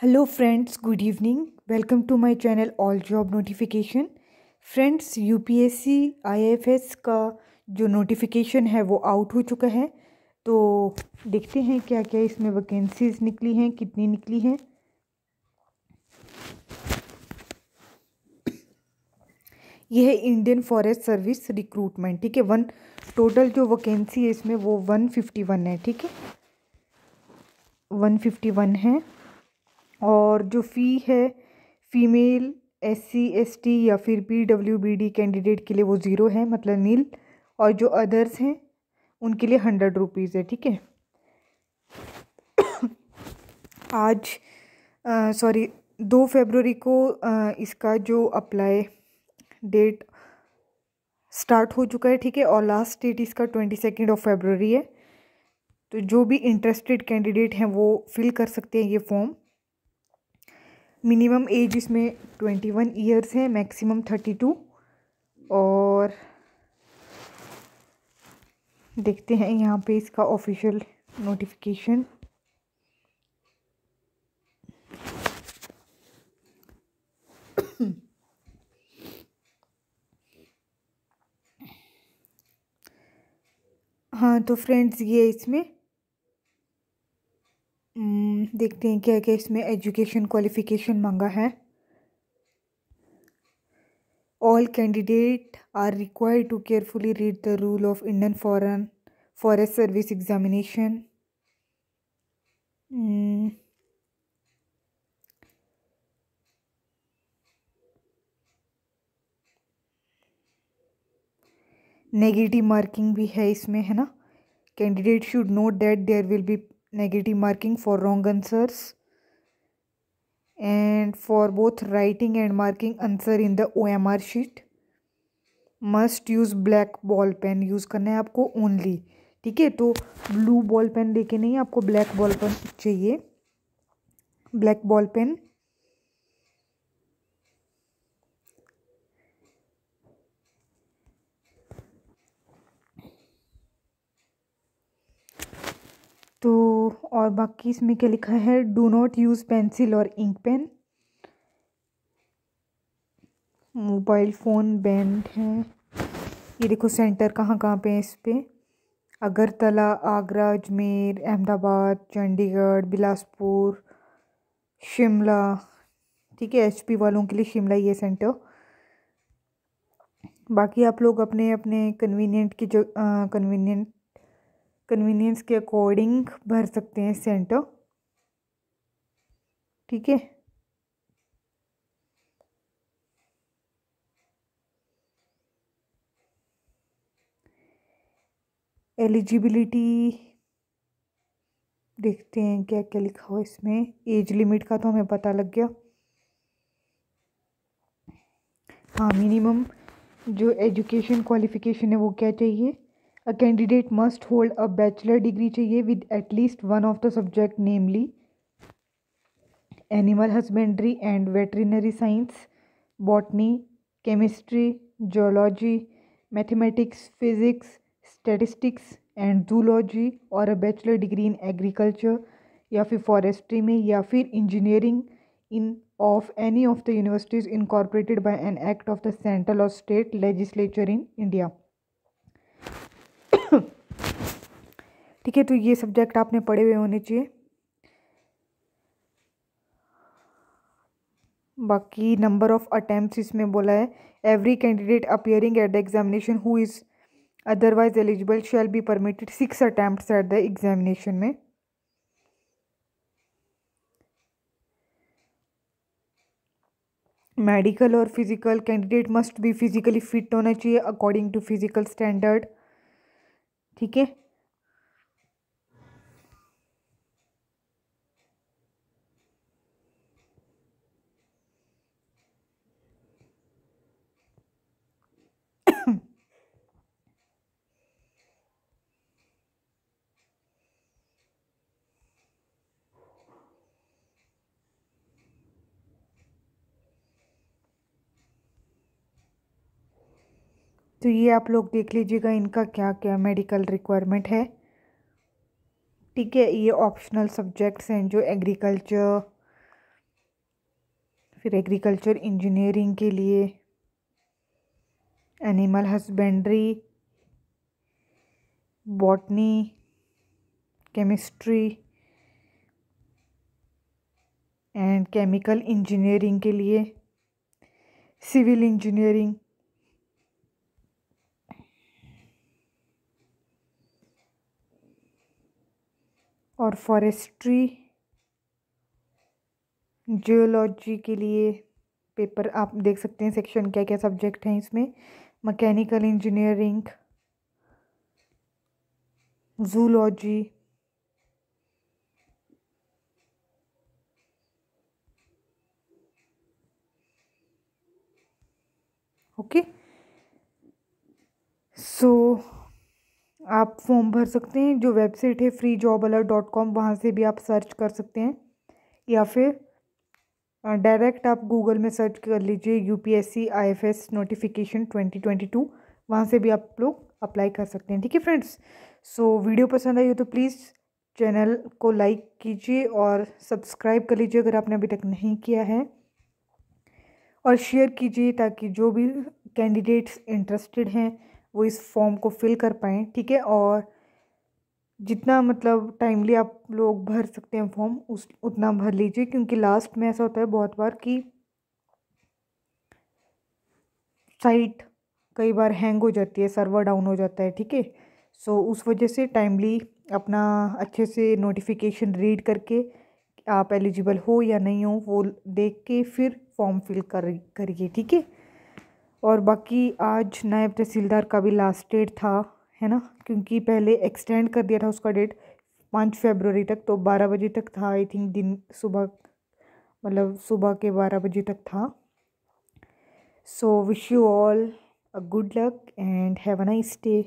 Hello friends good evening welcome to my channel all job notification friends UPSC IFS का जो notification है, वो out हो चुका है। तो देखते हैं क्या क्या इसमें वैकेंसीज निकली हैं, कितनी निकली हैं। यह है इंडियन फॉरेस्ट सर्विस रिक्रूटमेंट ठीक है? वन टोटल जो वैकेंसी है इसमें वो वन फिफ्टी वन है, ठीक है? वन फिफ्टी वन है। और जो फ़ी है female S C S T या फिर P W B D candidate के लिए वो ज़ीरो है मतलब नील और जो अदर्स हैं उनके लिए हंड्रेड रुपीज़ है ठीक है? आज सॉरी दो फेबररी को आ, इसका जो अप्लाई डेट स्टार्ट हो चुका है ठीक है? और लास्ट डेट इसका ट्वेंटी सेकेंड ऑफ़ फेबररी है। तो जो भी इंटरेस्टेड कैंडिडेट हैं वो फिल कर सकते हैं ये फॉर्म मिनिमम एज इसमें ट्वेंटी वन ईयर्स है, मैक्सिमम थर्टी टू। और देखते हैं यहाँ पे इसका ऑफिशियल नोटिफिकेशन। हाँ तो फ्रेंड्स, ये इसमें देखते हैं क्या क्या इसमें एजुकेशन क्वालिफिकेशन मांगा है। All candidate are required to carefully read the rule of Indian foreign forest service examination negative marking भी है इसमें, है ना? Candidate should note that there will be negative marking for wrong answers and for both writing and marking answer in the OMR sheet must use black ball pen use करना है आपको only ठीक है तो ब्लू बॉल पेन लेके नहीं आपको black ball pen चाहिए ब्लैक बॉल पेन तो और बाकी इसमें क्या लिखा है? डू नॉट यूज़ पेंसिल और ink pen mobile phone banned है। ये देखो सेंटर कहाँ कहाँ पे है इस पर अगरतला, आगरा, अजमेर, अहमदाबाद, चंडीगढ़, बिलासपुर, शिमला। ठीक है एचपी वालों के लिए शिमला ये सेंटर बाकी आप लोग अपने अपने कन्वीनियंट की जो कन्वीनियंट कन्वीनियंस के अकॉर्डिंग भर सकते हैं सेंटर ठीक है? एलिजिबिलिटी देखते हैं क्या क्या लिखा हुआ इसमें। एज लिमिट का तो हमें पता लग गया। हाँ मिनिमम जो एजुकेशन क्वालिफिकेशन है वो क्या चाहिए? A candidate must hold a bachelor degree चाहिए with at least one of the subject namely animal husbandry and veterinary science, botany, chemistry, zoology, mathematics, physics, statistics and zoology और a bachelor degree in agriculture या फिर forestry में या फिर engineering in of any of the universities incorporated by an act of the central or state legislature in India. ठीक है तो ये सब्जेक्ट आपने पढ़े हुए होने चाहिए। बाकी नंबर ऑफ़ अटैम्प्ट इसमें बोला है। Every candidate appearing at the examination who is otherwise eligible shall be permitted six attempt at the examination में। मेडिकल और physical candidate must be physically fit होना चाहिए अकॉर्डिंग टू फ़िज़िकल स्टैंडर्ड ठीक है? तो ये आप लोग देख लीजिएगा इनका क्या क्या मेडिकल रिक्वायरमेंट है। ठीक है, ये ऑप्शनल सब्जेक्ट्स हैं जो एग्रीकल्चर फिर एग्रीकल्चर इंजीनियरिंग के लिए animal husbandry botany chemistry and chemical engineering के लिए सिविल इंजीनियरिंग और फॉरेस्ट्री जियोलॉजी के लिए पेपर आप देख सकते हैं सेक्शन क्या क्या सब्जेक्ट हैं इसमें। Mechanical engineering zoology okay so आप फॉर्म भर सकते हैं। जो वेबसाइट है free job alert dot com वहाँ से भी आप सर्च कर सकते हैं। या फिर डायरेक्ट आप गूगल में सर्च कर लीजिए U P S C I F S notification twenty twenty two वहाँ से भी आप लोग अप्लाई कर सकते हैं। ठीक है फ्रेंड्स सो वीडियो पसंद आई हो तो प्लीज़ चैनल को लाइक कीजिए और सब्सक्राइब कर लीजिए अगर आपने अभी तक नहीं किया है। और शेयर कीजिए ताकि जो भी कैंडिडेट्स इंटरेस्टेड हैं वो इस फॉर्म को फिल कर पाएँ, ठीक है? और जितना मतलब टाइमली आप लोग भर सकते हैं फॉर्म उस, उतना भर लीजिए। क्योंकि लास्ट में ऐसा होता है बहुत बार कि साइट कई बार हैंग हो जाती है सर्वर डाउन हो जाता है, ठीक है? सो उस वजह से टाइमली अपना अच्छे से नोटिफिकेशन रीड करके आप एलिजिबल हो या नहीं हो, वो देख के फिर फॉर्म फिल कर, करिए, ठीक है? और बाकी आज नायब तहसीलदार का भी लास्ट डेट था, है ना? क्योंकि पहले एक्सटेंड कर दिया था उसका डेट पाँच फेबररी तक तो बारह बजे तक था आई थिंक दिन सुबह मतलब सुबह के बारह बजे तक था। So wish you all a good luck and have a nice day